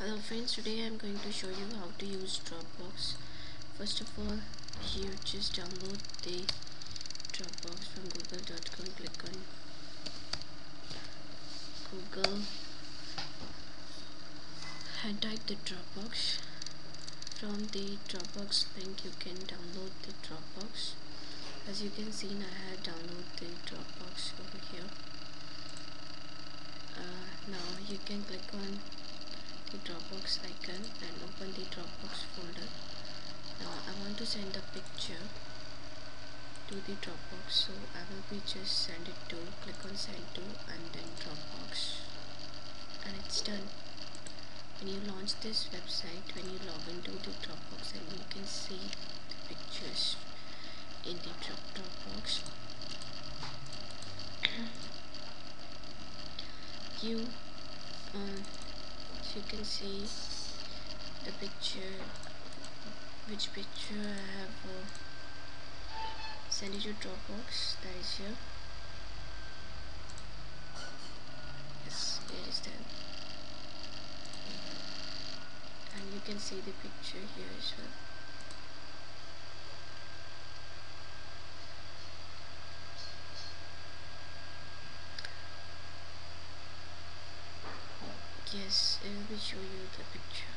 hello friends today i'm going to show you how to use dropbox. First of all you just download the dropbox from google.com click on google and type the dropbox. From the dropbox link you can download the dropbox. As you can see I have downloaded the dropbox over here. Uh, now you can click on the Dropbox icon and open the Dropbox folder. Now I want to send a picture to the Dropbox so I will be just send it to click on send to and then Dropbox and it's done. When you launch this website, when you log into the Dropbox and you can see the pictures in the Dropbox you you can see the picture which picture I have uh, sent it to Dropbox that is here. Yes it is there. And you can see the picture here as well yes it will show you the picture.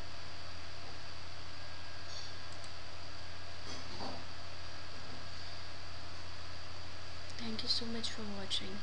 Thank you so much for watching